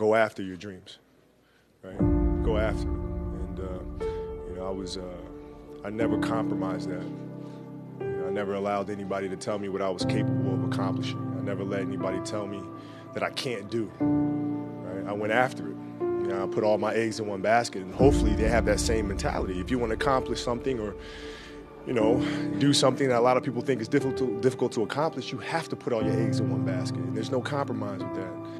go after your dreams, right? Go after it. And, uh, you know, I was, uh, I never compromised that. You know, I never allowed anybody to tell me what I was capable of accomplishing. I never let anybody tell me that I can't do, right? I went after it. You know, I put all my eggs in one basket, and hopefully they have that same mentality. If you want to accomplish something or you know, do something that a lot of people think is difficult to, difficult to accomplish, you have to put all your eggs in one basket. And there's no compromise with that.